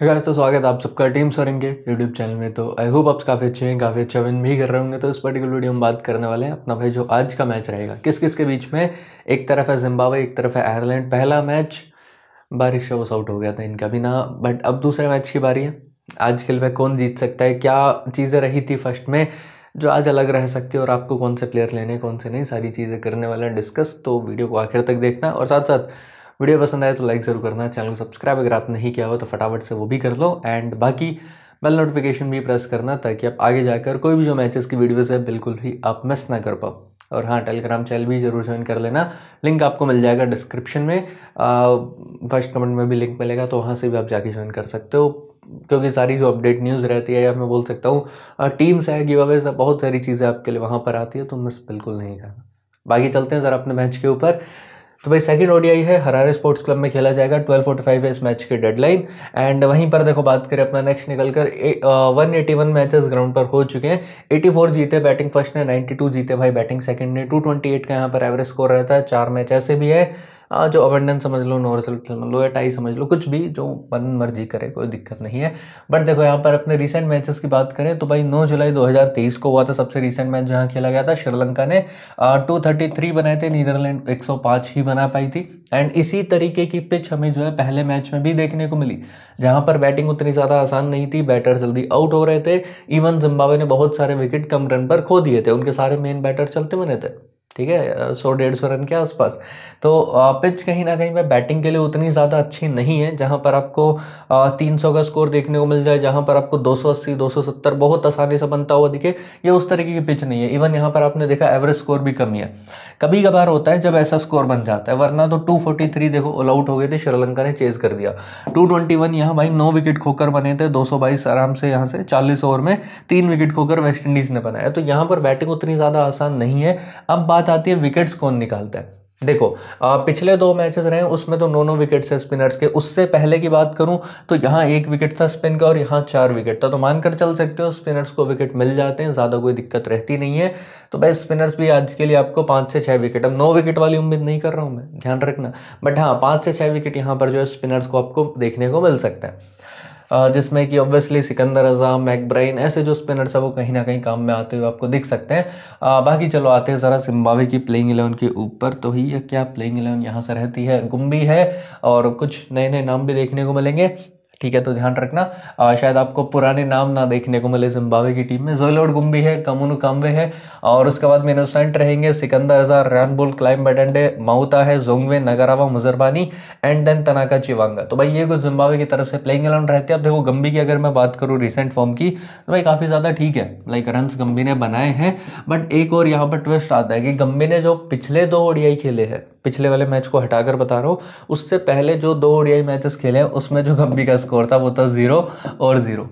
Guys तो स्वागत है आप सबका टीम सोरेंग के यूट्यूब चैनल में। तो आई होप आप काफ़ी अच्छे हैं, काफ़ी अच्छा विन भी कर रहे होंगे। तो इस पर्टिकुलर वीडियो में बात करने वाले हैं अपना भाई, जो आज का मैच रहेगा। किस किस के बीच में? एक तरफ़ है जिम्बावे एक तरफ़ है आयरलैंड पहला मैच बारिश से बस आउट हो गया था इनका भी ना। बट अब दूसरे मैच की बारी है। आज खेल में कौन जीत सकता है? क्या चीज़ें रही थी फ़र्स्ट में, जो आज अलग रह सकती है? और आपको कौन से प्लेयर लेने कौन से नहीं? सारी चीज़ें करने वाले हैं डिस्कस तो वीडियो को आखिर तक देखना। और साथ साथ वीडियो पसंद आए तो लाइक ज़रूर करना, चैनल को सब्सक्राइब अगर आप नहीं किया हो तो फटाफट से वो भी कर लो एंड बाकी बेल नोटिफिकेशन भी प्रेस करना ताकि आप आगे जाकर कोई भी जो मैचेस की वीडियोज़ है, बिल्कुल भी आप मिस ना कर पाओ। और हाँ टेलीग्राम चैनल भी ज़रूर ज्वाइन कर लेना। लिंक आपको मिल जाएगा डिस्क्रिप्शन में। फ़र्स्ट कमेंट में भी लिंक मिलेगा तो वहाँ से भी आप जाके ज्वाइन कर सकते हो। क्योंकि सारी जो अपडेट न्यूज़ रहती है, या मैं बोल सकता हूँ टीम्स है गिव अवे बहुत सारी चीज़ें आपके लिए वहाँ पर आती है तो मिस बिल्कुल नहीं करना। बाकी चलते हैं ज़रा अपने मैच के ऊपर। तो भाई सेकंड ओडीआई है हरारे स्पोर्ट्स क्लब में खेला जाएगा ट्वेल्व फोर्टी फाइव है इस मैच की डेडलाइन एंड वहीं पर देखो बात करें अपना नेक्स्ट निकल कर one eighty one matches ground पर हो चुके हैं एटी फोर जीते बैटिंग फ़र्स्ट ने नाइन्टी टू जीते, भाई बैटिंग सेकंड ने टू ट्वेंटी एट का यहाँ पर एवरेज स्कोर रहता है, चार मैच ऐसे भी है। जो अबंडन समझ लो नो रिज़ल्ट समझ लो, या टाई समझ लो, कुछ भी जो मन मर्ज़ी करे, कोई दिक्कत नहीं है। बट देखो, यहाँ पर अपने रिसेंट मैचेस की बात करें तो भाई 9 जुलाई 2023 को हुआ था सबसे रिसेंट मैच जहाँ खेला गया था श्रीलंका ने। टू थर्टी थ्री बनाए थे, नीदरलैंड एक सौ पाँच ही बना पाई थी। एंड इसी तरीके की पिच हमें जो है पहले मैच में भी देखने को मिली। जहाँ पर बैटिंग उतनी ज़्यादा आसान नहीं थी बैटर जल्दी आउट हो रहे थे। इवन जिम्बावे ने बहुत सारे विकेट कम रन पर खो दिए थे। उनके सारे मेन बैटर चलते बने थे। ठीक है, सौ डेढ़ सौ रन के आसपास। तो पिच कहीं ना कहीं पे बैटिंग के लिए उतनी ज़्यादा अच्छी नहीं है, जहाँ पर आपको तीन सौ का स्कोर देखने को मिल जाए, जहाँ पर आपको दो सौ अस्सी, दो सौ सत्तर बहुत आसानी से बनता हुआ दिखे, ये उस तरीके की पिच नहीं है। इवन यहाँ पर आपने देखा एवरेज स्कोर भी कमी है कभी कभार होता है जब ऐसा स्कोर बन जाता है, वरना तो टू फोर्टी थ्री देखो, ऑल आउट हो गए थे, श्रीलंका ने चेज कर दिया। टू ट्वेंटी वन यहाँ भाई नौ विकेट खोकर बने थे, दो सौ बाईस आराम से यहाँ से चालीस ओवर में तीन विकेट खोकर वेस्ट इंडीज़ ने बनाया। तो यहाँ पर बैटिंग उतनी ज़्यादा आसान नहीं है। अब बात आती है विकेट्स कौन निकालता है? देखो पिछले दो मैचेस रहे, उसमें तो नौ नौ विकेट है स्पिनर्स के। उससे पहले की बात करूँ तो यहाँ एक विकेट था स्पिन का और यहाँ चार विकेट था। तो मानकर चल सकते हो स्पिनर्स को विकेट मिल जाते हैं, ज़्यादा कोई दिक्कत रहती नहीं है। तो भाई स्पिनर्स भी आज के लिए आपको पाँच से छः विकेट अब नौ विकेट वाली उम्मीद नहीं कर रहा हूँ मैं, ध्यान रखना। बट हाँ पाँच से छः विकेट यहाँ पर जो है स्पिनर्स को आपको देखने को मिल सकता है। जिसमें कि ऑब्वियसली सिकंदर, अजाम मैकब्राइन ऐसे जो स्पिनर्स है, वो कहीं ना कहीं काम में आते हुए आपको दिख सकते हैं। बाकी चलो आते हैं ज़रा सिम्बावे की प्लेइंग इलेवन के ऊपर। तो ही क्या प्लेइंग इलेवन यहाँ से रहती है? गुम्बी है और कुछ नए नए नाम भी देखने को मिलेंगे। ठीक है तो ध्यान रखना। आ, शायद आपको पुराने नाम ना देखने को मिले जिम्बावे की टीम में। जोलोड गुम्बी है कमुनु काम्बे है और उसके बाद में इनोसेंट रहेंगे सिकंदर अजार रैनबुल क्लाइम बेडेंडे माउता है Jongwe Ngarava Muzarabani and then Tanaka Chivanga. तो भाई ये कुछ जिम्बावे की तरफ़ से प्लेइंग अलाउंड रहते हैं। अब देखो गंबी की अगर मैं बात करूँ रिसेंट फॉर्म की तो भाई काफ़ी ज़्यादा ठीक है। लाइक रन गंबी ने बनाए हैं बट एक और यहाँ पर ट्विस्ट आता है कि गंबी ने जो पिछले दो ओडियाई खेले हैं पिछले वाले मैच को हटाकर बता रहा हूँ। उससे पहले जो दो ओडियाई मैचेस खेले हैं, उसमें जो गंभीर का स्कोर था वो था ज़ीरो और ज़ीरो।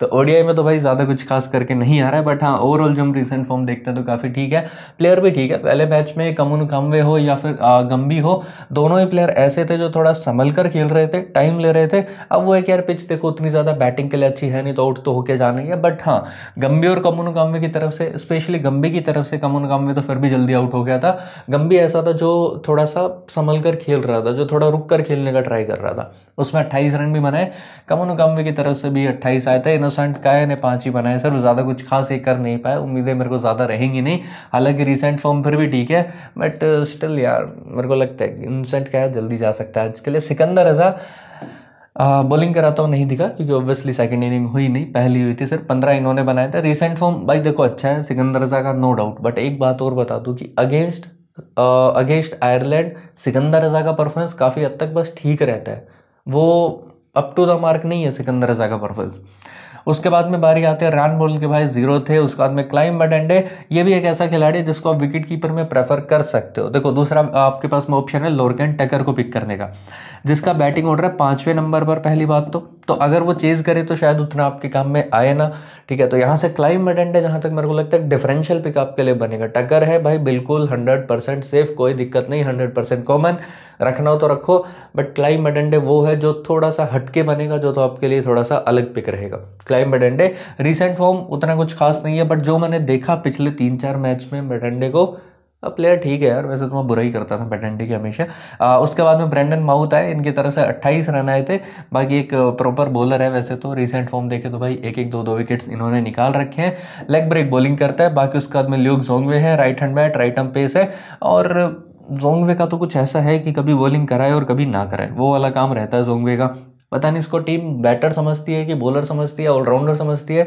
तो ओडीआई में तो भाई ज़्यादा कुछ खास करके नहीं आ रहा है बट हाँ ओवरऑल जब रिसेंट फॉर्म देखते हैं तो काफ़ी ठीक है। प्लेयर भी ठीक है, पहले मैच में कमुन कमवे हो या फिर गंभी हो, दोनों ही प्लेयर ऐसे थे जो थोड़ा संभल कर खेल रहे थे टाइम ले रहे थे। अब वो एक यार पिच देखो, उतनी ज़्यादा बैटिंग के लिए अच्छी है नहीं तो आउट तो होके जाना ही है बट हाँ गंभी और कमुन कामवे की तरफ़ से स्पेशली गंभी की तरफ़ से कमुन कामवे तो फिर भी जल्दी आउट हो गया था। गंभी ऐसा था जो थोड़ा सा संभल कर खेल रहा था, जो थोड़ा रुक कर खेलने का ट्राई कर रहा था। उसमें अट्ठाईस रन भी बनाए, कमुन कामवे की तरफ़ से भी अट्ठाईस आए थे। इनोसेंट काया ने पाँच ही बनाए। सर ज़्यादा कुछ खास ये कर नहीं पाए। उम्मीदें मेरे को ज़्यादा रहेंगी नहीं। हालाँकि रिसेंट फॉर्म फिर भी ठीक है बट स्टिल यार, मेरे को लगता है इनसेंट क्या जल्दी जा सकता है। आज के लिए सिकंदर रजा बॉलिंग कराता हूँ, नहीं दिखा, क्योंकि ऑब्वियसली सेकंड इनिंग हुई नहीं, पहली हुई थी सिर्फ़। पंद्रह इन्होंने बनाए थे। रिसेंट फॉर्म भाई देखो अच्छा है, सिकंदर रजा का नो डाउट बट एक बात और बता दूँ कि against against Ireland Sikandar Raza का परफॉर्मेंस काफ़ी हद तक बस ठीक रहता है। वो अप टू द मार्क नहीं है सिकंदर रजा का परफॉर्मेंस उसके बाद में बारी आते हैं रन बोल के भाई ज़ीरो थे, उसके बाद में क्लाइम बटेंडे ये भी एक ऐसा खिलाड़ी जिसको आप विकेट कीपर में प्रेफर कर सकते हो। देखो, दूसरा आपके पास में ऑप्शन है लोरकन टेकर को पिक करने का, जिसका बैटिंग ऑर्डर है पाँचवें नंबर पर, पहली बात तो। तो अगर वो चेज करे तो शायद उतना आपके काम में आए ना। ठीक है तो यहाँ से क्लाइम बटेंडे जहाँ तक मेरे को लगता है डिफरेंशियल पिक आपके लिए बनेगा। टक्कर है भाई, बिल्कुल हंड्रेड परसेंट सेफ़ कोई दिक्कत नहीं हंड्रेड परसेंट कॉमन रखना हो तो रखो बट क्लाइम बटेंडे वो है जो थोड़ा सा हटके बनेगा, जो तो आपके लिए थोड़ा सा अलग पिक रहेगा। क्लाइम बटेंडे रिसेंट फॉर्म उतना कुछ खास नहीं है बट जो मैंने देखा पिछले तीन चार मैच में बटेंडे को अब प्लेयर ठीक है यार वैसे तो मैं बुरा ही करता था बैटेंडी के हमेशा। आ, उसके बाद में ब्रेंडन माउथ आए इनकी तरफ़ से 28 रन आए थे। बाकी एक प्रॉपर बॉलर है वैसे तो रिसेंट फॉर्म देखे तो भाई एक एक दो दो विकेट्स इन्होंने निकाल रखे हैं। लेग ब्रेक बॉलिंग करता है बाकी उसके बाद में ल्यूक जोंगवे है right hand bat right arm pace है। और जोंगवे का तो कुछ ऐसा है कि कभी बॉलिंग कराए और कभी ना कराए वो वाला काम रहता है जोंगवे का। पता नहीं इसको टीम बैटर समझती है कि बॉलर समझती है ऑलराउंडर समझती है?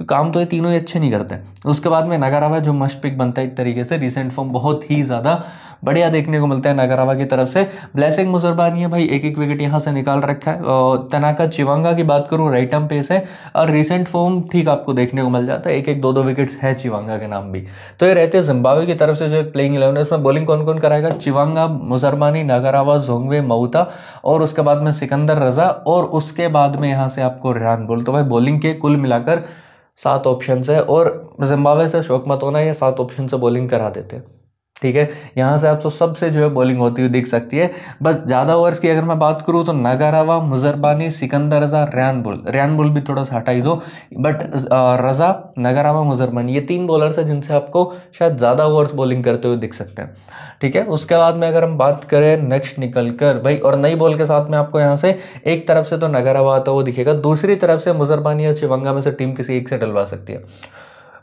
काम तो ये तीनों ही अच्छे नहीं करते। उसके बाद में नगारावा जो मस्ट पिक बनता है, एक तरीके से रिसेंट फॉर्म बहुत ही ज़्यादा बढ़िया देखने को मिलता है नगरावा की तरफ़ से। ब्लैसिंग मुजरबानी है भाई एक एक विकेट यहाँ से निकाल रखा है। और तनाका चिवांगा की बात करूँ राइट एम पेस है और रिसेंट फॉर्म ठीक आपको देखने को मिल जाता है। एक एक दो दो विकेट्स है चिवांगा के नाम भी। तो ये रहते हैं जिम्बावे की तरफ़ से जो प्लेइंग इलेवन है उसमें बॉलिंग कौन कौन कराएगा? चिवांगा मुजरबानी नगरावा जोंगवे मऊता और उसके बाद में सिकंदर रजा और उसके बाद में यहाँ से आपको रेहान बोल तो भाई बॉलिंग के कुल मिलाकर सात ऑप्शन है और जिम्बावे से शौक मत होना, ये सात ऑप्शन से बॉलिंग करा देते हैं। ठीक है? यहाँ से आपको सबसे जो है बॉलिंग होती हुई दिख सकती है। बस ज़्यादा ओवर्स की अगर मैं बात करूँ तो नगारावा, मुजरबानी, सिकंदर रजा, रैनबुल। रैनबुल भी थोड़ा सा हटा ही दो। बट रजा, नगारावा, मुजरबानी, ये तीन बॉलर्स हैं जिनसे आपको शायद ज़्यादा ओवर्स बॉलिंग करते हुए दिख सकते हैं। ठीक है? उसके बाद में अगर हम बात करें नेक्स्ट निकल कर भाई, और नई बॉल के साथ में आपको यहाँ से एक तरफ़ से तो नगारावा आता वो दिखेगा, दूसरी तरफ़ से मुजरबानी या चिवंगा में से टीम किसी एक से डलवा सकती है।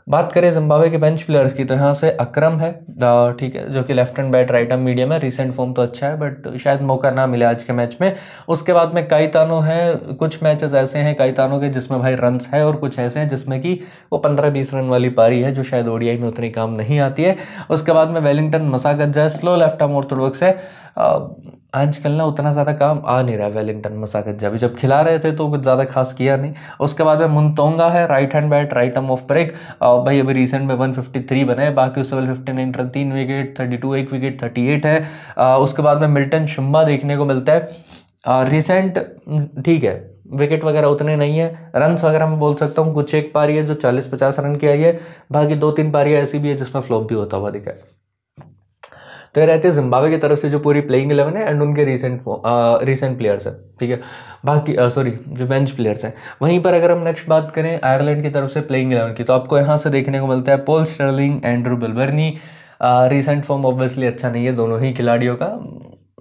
बात करें जिम्बाब्वे के बेंच प्लेयर्स की तो यहाँ से अक्रम है ठीक है, जो कि लेफ़्ट एंड बैट राइट एंड मीडियम है रिसेंट फॉर्म तो अच्छा है बट शायद मौका ना मिले आज के मैच में। उसके बाद में कई तानो है, कुछ मैचेस ऐसे हैं कई तानों के जिसमें भाई रन्स है और कुछ ऐसे हैं जिसमें कि वो पंद्रह बीस रन वाली पारी है, जो शायद ओडीआई में उतनी काम नहीं आती है। उसके बाद में वेलिंगटन मसागत जाए स्लो लेफ़्ट आर्म ऑर्थोडॉक्स है आजकल ना उतना ज़्यादा काम आ नहीं रहा वेलिंगटन मसाकत जब जब खिला रहे थे तो कुछ ज़्यादा खास किया नहीं। उसके बाद में मुनतोंगा है right hand bat right arm off break भाई अभी रिसेंट में 153 बने बाकी उस लेवल फिफ्टी नाइन रन तीन विकेट 32 एक विकेट 38 है। आ, उसके बाद में मिल्टन शुम्बा देखने को मिलता है। रिसेंट ठीक है विकेट वगैरह उतने नहीं है। रन्स वगैरह मैं बोल सकता हूँ कुछ एक पारी है जो 40-50 रन की आई है। बाकी दो तीन पारियाँ ऐसी भी है जिसमें फ्लॉप भी होता हुआ दिखा है। तो ये रहते हैं जिम्बावे की तरफ़ से जो पूरी प्लेइंग इलेवन है एंड उनके रीसेंट रिसेंट प्लेयर्स हैं, ठीक है? बाकी सॉरी जो बेंच प्लेयर्स हैं। वहीं पर अगर हम नेक्स्ट बात करें आयरलैंड की तरफ़ से प्लेइंग इलेवन की तो आपको यहाँ से देखने को मिलता है Paul Stirling Andrew Balbirnie recent form obviously अच्छा नहीं है दोनों ही खिलाड़ियों का।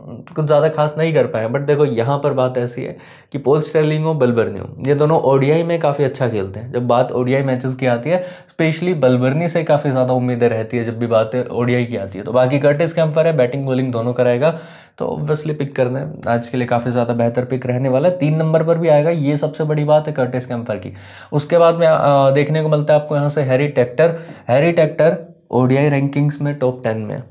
कुछ ज़्यादा खास नहीं कर पाए बट देखो यहाँ पर बात ऐसी है कि पोल स्टेलिंग हो बलबर्नी हो। ये दोनों ओडीआई में काफ़ी अच्छा खेलते हैं। जब बात ओडीआई मैचेस की आती है स्पेशली बलबर्नी से काफ़ी ज़्यादा उम्मीदें रहती है जब भी बात ओडीआई की आती है। तो बाकी कर्टिस कैंपर है बैटिंग बॉलिंग दोनों कराएगा तो ऑब्वियसली पिक करना है। आज के लिए काफ़ी ज़्यादा बेहतर पिक रहने वाला है। तीन नंबर पर भी आएगा, ये सबसे बड़ी बात है कर्टिस कैंपर की। उसके बाद में देखने को मिलता है आपको यहाँ से Harry Tector Harry Tector ODI rankings में टॉप टेन में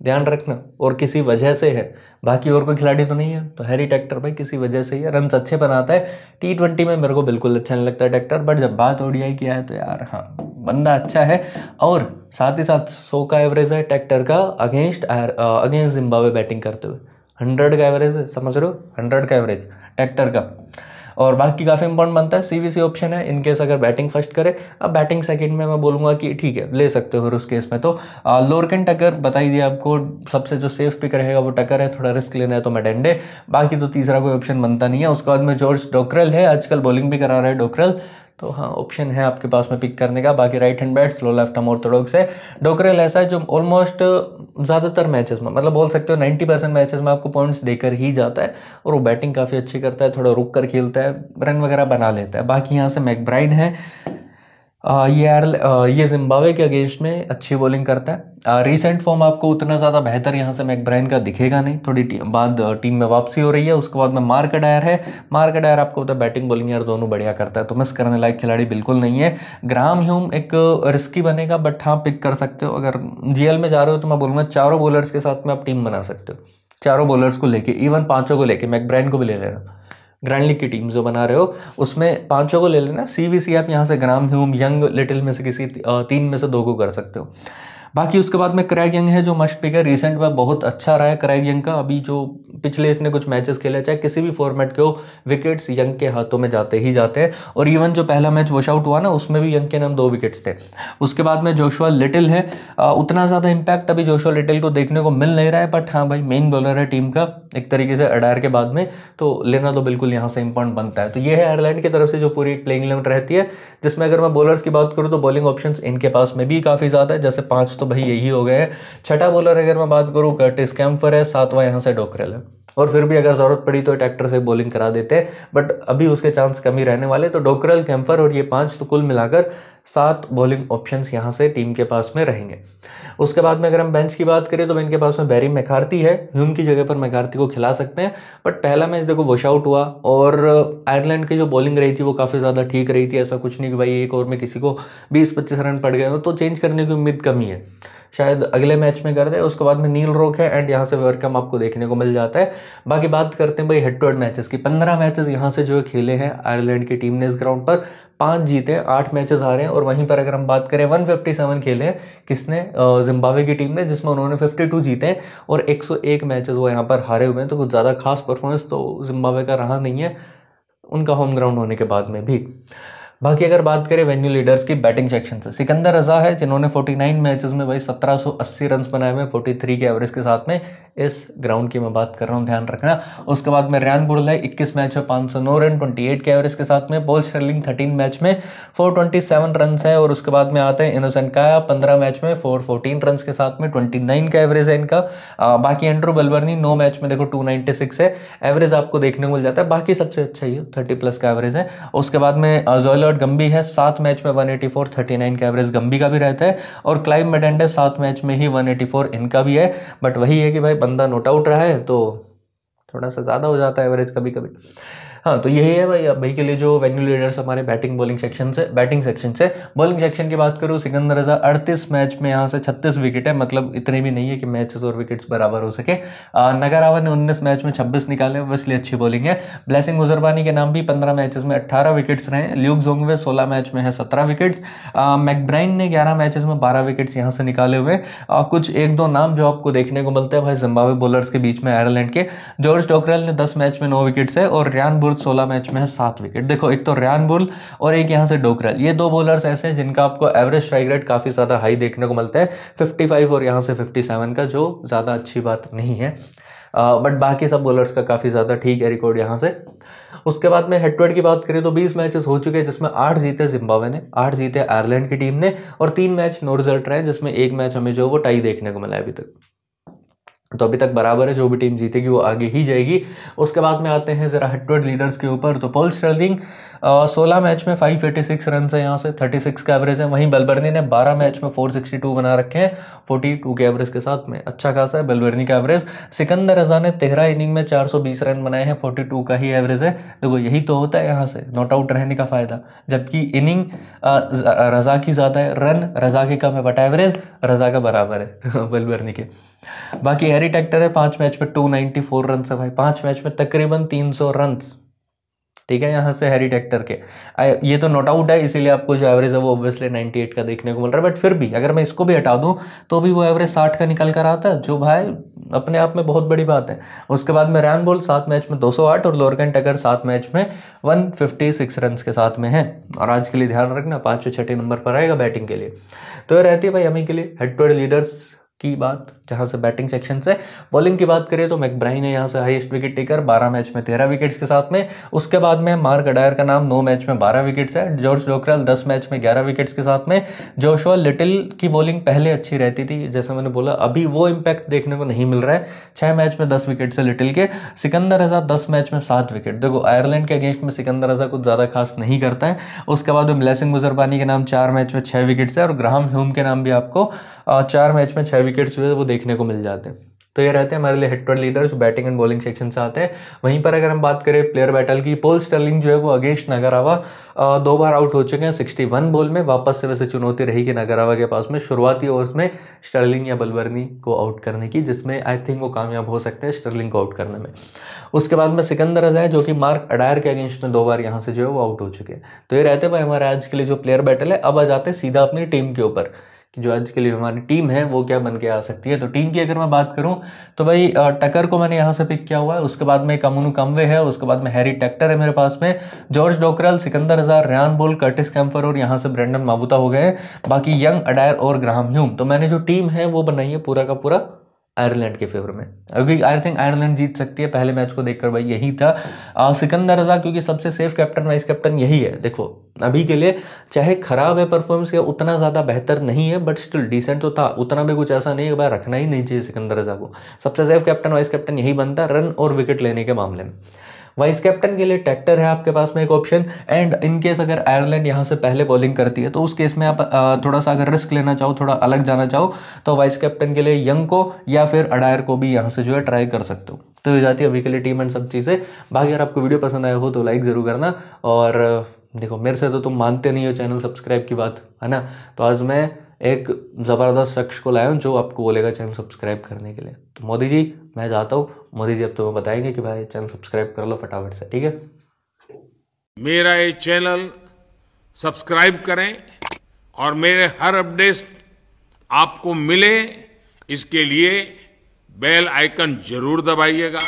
ध्यान रखना, और किसी वजह से है। बाकी और कोई खिलाड़ी तो नहीं है। तो हैरी टैक्टर भाई, किसी वजह से ही है। रन अच्छे बनाता है। टी ट्वेंटी में मेरे को बिल्कुल अच्छा नहीं लगता है टैक्टर बट जब बात ओडीआई की है तो यार हाँ बंदा अच्छा है। और साथ ही साथ सौ का एवरेज है टैक्टर का अगेंस्ट अगेंस्ट जिम्बावे बैटिंग करते हुए। हंड्रेड का एवरेज है, समझ रहे हो? हंड्रेड का एवरेज टैक्टर का। और बाकी काफ़ी इंपॉर्टेंट बनता है सीवीसी ऑप्शन है। इनकेस अगर बैटिंग फ़र्स्ट करे, अब बैटिंग सेकंड में मैं बोलूँगा कि ठीक है, ले सकते हो उस केस में। तो लोरकन टकर बताई ही दिया आपको, सबसे जो सेफ़ पिक रहेगा वो टकर है, थोड़ा रिस्क लेना है तो मेडेंडे बाकी तो तीसरा कोई ऑप्शन बनता नहीं है। उसके बाद में जॉर्ज डोकरल है, आजकल बॉलिंग भी करा रहा है डोकरल तो हाँ ऑप्शन है आपके पास में पिक करने का। बाकी right hand bat slow left arm orthodox है। डोकरेल ऐसा है जो ऑलमोस्ट ज़्यादातर मैचेस में मतलब बोल सकते हो नाइन्टी परसेंट मैचेस में आपको पॉइंट्स देकर ही जाता है और वो बैटिंग काफ़ी अच्छी करता है, थोड़ा रुक कर खेलता है रन वगैरह बना लेता है। बाकी यहाँ से मैकब्राइड है। ये ये जिम्बावे के अगेंस्ट में अच्छी बॉलिंग करता है। रिसेंट फॉर्म आपको उतना ज़्यादा बेहतर यहाँ से मैकब्राइन का दिखेगा नहीं। थोड़ी टी, बाद टीम में वापसी हो रही है उसके बाद में मार्क डायर है। मार्क डायर आपको पता बैटिंग बॉलिंग यार दोनों बढ़िया करता है तो मिस करने लायक खिलाड़ी बिल्कुल नहीं है। ग्राम ह्यूम एक रिस्की बनेगा बट हाँ पिक कर सकते हो। अगर जीएल में जा रहे हो तो मैं बोलूँगा चारों बॉलर्स के साथ में आप टीम बना सकते हो। चारों बॉलर्स को लेके इवन पाँचों को लेके मैकब्राइन को भी ले लेना। ग्रैंड लीग की टीम जो बना रहे हो, उसमें पाँचों को ले लेना। सी आप यहाँ से ग्राम ह्यूम यंग लिटिल में से किसी तीन में से दो को कर सकते हो। बाकी उसके बाद में क्रैग यंग है जो मस्ट पिक है। रिसेंट में बहुत अच्छा रहा है क्रैग यंग का। अभी जो पिछले इसने कुछ मैचेस खेले चाहे किसी भी फॉर्मेट के हो विकेट्स यंग के हाथों में जाते ही जाते हैं। और इवन जो पहला मैच वॉश आउट हुआ ना उसमें भी यंग के नाम दो विकेट्स थे। उसके बाद में जोशुआ लिटिल है। आ, उतना ज़्यादा इम्पैक्ट अभी जोशुआ लिटिल को देखने को मिल नहीं रहा है बट हाँ भाई मेन बॉलर है टीम का एक तरीके से अडायर के बाद में। तो लेना तो बिल्कुल यहाँ से इंपॉर्टेंट बनता है। तो ये है आयरलैंड की तरफ़ से जो पूरी प्लेइंग इलेवन रहती है जिसमें अगर मैं बॉलर्स की बात करूँ तो बॉलिंग ऑप्शन इनके पास में भी काफ़ी ज़्यादा है। जैसे पाँच तो भाई यही हो गए छठा बॉलर अगर मैं बात करूँ कर्टिस कैम्फर है, सातवां यहाँ से डोकरेल है। और फिर भी अगर ज़रूरत पड़ी तो ट्रैक्टर से बॉलिंग करा देते बट अभी उसके चांस कमी रहने वाले तो डोकरल कैम्फर और ये पाँच तो कुल मिलाकर सात बॉलिंग ऑप्शंस यहाँ से टीम के पास में रहेंगे। उसके बाद में अगर हम बेंच की बात करें तो इनके पास में बैरी मैकार्थी है। ह्यूम की जगह पर मैकार्थी को खिला सकते हैं। बट पहला मैच देखो वॉश आउट हुआ और आयरलैंड की जो बॉलिंग रही थी, वो काफ़ी ज़्यादा ठीक रही थी। ऐसा कुछ नहीं कि भाई एक ओवर में किसी को बीस पच्चीस रन पड़ गए तो चेंज करने की उम्मीद कमी है शायद अगले मैच में कर दे। उसके बाद में नील रोक है एंड यहाँ से वेलकम आपको देखने को मिल जाता है। बाकी बात करते हैं भाई हेड टू हेड मैचेस की। पंद्रह मैचेस यहाँ से जो खेले हैं आयरलैंड की टीम ने इस ग्राउंड पर। पाँच जीते, आठ मैचेस हारे हैं और वहीं पर अगर हम बात करें 157 खेले किसने जिम्बावे की टीम ने, जिसमें उन्होंने 52 जीते और 101 मैचेस वो यहाँ पर हारे हुए हैं तो कुछ ज़्यादा खास परफॉर्मेंस तो जिम्बावे का रहा नहीं है, उनका होम ग्राउंड होने के बाद में भी। बाकी अगर बात करें वेन्यू लीडर्स की बैटिंग सेक्शन से सिकंदर रजा है जिन्होंने 49 मैचेस में भाई 1780 रन बनाए हुए 43 के एवरेज के साथ में इस ग्राउंड की मैं बात कर रहा हूँ ध्यान रखना। उसके बाद में रैन बुरल है 21 मैच में 509 रन 28 के एवरेज के साथ में पोल स्टर्लिंग 13 मैच में 427 रन है और उसके बाद में आते हैं इनोसेंट काया 15 मैच में 414 रन के साथ में 29 का एवरेज है इनका। आ, बाकी एंड्रू बलबर्नी नौ मैच में देखो 296 है एवरेज आपको देखने को मिल जाता है बाकी सबसे अच्छा ही थर्टी प्लस का एवरेज है। उसके बाद में जोयलॉर्ड गंबी है, सात मैच में 184 39 का एवरेज गंबी का भी रहता है और क्लाइम मेडेंडे सात मैच में ही 184 इनका भी है बट वही है कि भाई बंदा नोट आउट रहा है तो थोड़ा सा ज़्यादा हो जाता है एवरेज कभी कभी हाँ तो यही है भाई, अब भाई के लिए जो वेन्यू लीडर्स हमारे बैटिंग बॉलिंग सेक्शन से बैटिंग सेक्शन से बॉलिंग सेक्शन की बात करूँ, सिकंदर रजा अड़तीस मैच में यहाँ से छत्तीस विकेट है मतलब इतने भी नहीं है कि मैच और विकेट्स बराबर हो सके। नगर आवा ने उन्नीस मैच में छब्बीस निकाले ऑब्वियसली अच्छी बॉलिंग है। ब्लैसिंग मुजरबानी के नाम भी पंद्रह मैचेस में अट्ठारह विकेट्स रहे ल्यूक जोंगवे सोलह मैच में है सत्रह विकेट्स मैकब्राइन ने ग्यारह मैचेस में बारह विकेट्स यहाँ से निकाले हुए। कुछ एक दो नाम जो आपको देखने को मिलते हैं भाई जिम्बावे बॉलर्स के बीच में आयरलैंड के। जॉर्ज डोकरल ने दस मैच में नौ विकेट्स है और रियान बुर्द सोलह मैच में है, सात विकेट देखो, एक तो रियान बुल और एक यहाँ से डोकरल ये दो बॉलर्स ऐसे हैं जिनका आपको एवरेज स्ट्राइक रेट काफ़ी ज़्यादा हाई देखने को मिलता है। 55 और यहाँ से 57 का, जो ज़्यादा अच्छी बात नहीं है। बट बाकी सब बॉलर्स का काफ़ी ज़्यादा ठीक है रिकॉर्ड यहाँ से। उसके बाद में हेड की बात करें तो 20 मैचेस हो चुके हैं, जिसमें आठ जीते जिम्बावे ने, आठ जीते आयरलैंड की टीम ने और तीन मैच नो रिज़ल्ट रहे जिसमें एक मैच हमें जो वो टाई देखने को मिला है अभी तक। तो अभी तक बराबर है, जो भी टीम जीतेगी वो आगे ही जाएगी। उसके बाद में आते हैं ज़रा हेडवर्ड लीडर्स के ऊपर। तो पोल स्टर्लिंग सोलह मैच में 586 रन है यहाँ से 36 का एवरेज है। वहीं बलबर्नी ने 12 मैच में 462 बना रखे हैं 42 के एवरेज के साथ में। अच्छा खासा है बलबर्नी का एवरेज सिकंदर रजा ने तेरह इनिंग में 420 रन बनाए हैं 42 का ही एवरेज है। देखो, यही तो होता है यहाँ से नॉट आउट रहने का फ़ायदा। जबकि इनिंग रजा की ज़्यादा है रन रजा की कम है बट एवरेज रजा का बराबर है बलबर्नी के। बाकी हैरी टेक्टर है, पाँच मैच में टू नाइनटी फोर रन है भाई। पाँच मैच में तकरीबन तीन सौ रन ठीक है, यहाँ से हैरी टेक्टर के। ये तो नोट आउट है, इसीलिए आपको जो एवरेज है वो ऑब्वियसली 98 का देखने को मिल रहा है। बट फिर भी, अगर मैं इसको भी हटा दूँ तो भी वो एवरेज 60 का निकल कर आता है, जो भाई अपने आप में बहुत बड़ी बात है। उसके बाद में रैन बोल सात मैच में 208 और लोरगन टकर सात मैच में 156 रन के साथ में है। और आज के लिए ध्यान रखना, पाँचवें छठे नंबर पर आएगा बैटिंग के लिए। तो ये रहती है भाई हमें के लिए। हेड टू हेड लीडर्स की बात। जहाँ से बैटिंग सेक्शन से। बॉलिंग की बात करें तो मैकब्राइन है यहाँ से हाईएस्ट विकेट टेकर 12 मैच में 13 विकेट्स के साथ में। उसके बाद में मार्क अडायर का नाम 9 मैच में 12 विकेट्स है। जॉर्ज डोकरल 10 मैच में 11 विकेट्स के साथ में। जोशुआ लिटिल की बॉलिंग पहले अच्छी रहती थी, जैसे मैंने बोला, अभी वो इम्पैक्ट देखने को नहीं मिल रहा है। छह मैच में दस विकेट से लिटिल के। सिकंदर रजा, दस मैच में सात विकेट देखो आयरलैंड के अगेंस्ट में सिकंदर रजा कुछ ज़्यादा खास नहीं करता है। उसके बाद में ब्लेसिंग मुजरबानी के नाम, चार मैच में छह विकेट्स है। और ग्राहम ह्यूम के नाम भी आपको चार मैच में छह विकेट्स जो है वो देखने को मिल जाते हैं। तो ये रहते हैं हमारे लिए हेड लीडर जो बैटिंग एंड बॉलिंग सेक्शन से आते हैं। वहीं पर अगर हम बात करें प्लेयर बैटल की पोल स्टर्लिंग जो है वो अगेंस्ट नगरावा दो बार आउट हो चुके हैं 61 बॉल में, वापस से वैसे चुनौती रहेगी नगरावा के पास में। शुरुआती ओवर्स में स्टर्लिंग या बलवर्नी को आउट करने की, जिसमें आई थिंक वो कामयाब हो सकते हैं स्टर्लिंग को आउट करने में। उसके बाद में सिकंदर अजय जो कि मार्क अडायर के अगेंस्ट में दो बार यहाँ से जो है वो आउट हो चुके हैं। तो ये रहते भाई हमारे आज के लिए जो प्लेयर बैटल है, अब आ जाते हैं सीधा अपनी टीम के ऊपर। कि जो आज के लिए हमारी टीम है, वो क्या बन के आ सकती है। तो टीम की अगर मैं बात करूँ तो भाई टकर को मैंने यहाँ से पिक किया हुआ है। उसके बाद में कमुनु कमवे है, उसके बाद में हैरी टेक्टर है मेरे पास में। जॉर्ज डोकरल, सिकंदर हज़ार, रियान बोल, कर्टिस कैम्फर और यहाँ से ब्रेंडन माबूता हो गए बाकी यंग, अडायर और ग्राहम ह्यूम। तो मैंने जो टीम है, वो बनाई है पूरा का पूरा आयरलैंड के फेवर में। अभी आई थिंक आयरलैंड जीत सकती है पहले मैच को देखकर भाई यही था। आ, सिकंदर रजा क्योंकि सबसे सेफ़ कैप्टन वाइस कैप्टन यही है। देखो अभी के लिए चाहे खराब है परफॉर्मेंस या उतना ज़्यादा बेहतर नहीं है बट स्टिल डिसेंट तो था। उतना भी कुछ ऐसा नहीं है भाई रखना ही नहीं चाहिए सिकंदर रजा को। सबसे सेफ़ कैप्टन वाइस कैप्टन यही बनता रन और विकेट लेने के मामले में। वाइस कैप्टन के लिए ट्रैक्टर है आपके पास में एक ऑप्शन एंड इन केस अगर आयरलैंड यहाँ से पहले बॉलिंग करती है तो उस केस में आप थोड़ा सा अगर रिस्क लेना चाहो, थोड़ा अलग जाना चाहो तो वाइस कैप्टन के लिए यंग को या फिर अडायर को भी यहाँ से जो है ट्राई कर सकते हो। तो हो जाती है अभी के लिए टीम एंड सब चीज़ें। बाकी अगर आपको वीडियो पसंद आया हो तो लाइक ज़रूर करना। और देखो, मेरे से तो तुम मानते नहीं हो चैनल सब्सक्राइब की बात, है ना? तो आज मैं एक ज़बरदस्त शख्स को लाया हूँ, जो आपको बोलेगा चैनल सब्सक्राइब करने के लिए। तो मोदी जी मैं जाता हूँ। मोदी जी अब तुम्हें बताएँगे कि भाई चैनल सब्सक्राइब कर लो फटाफट से, ठीक है? मेरा ये चैनल सब्सक्राइब करें और मेरे हर अपडेट आपको मिले, इसके लिए बेल आइकन ज़रूर दबाइएगा।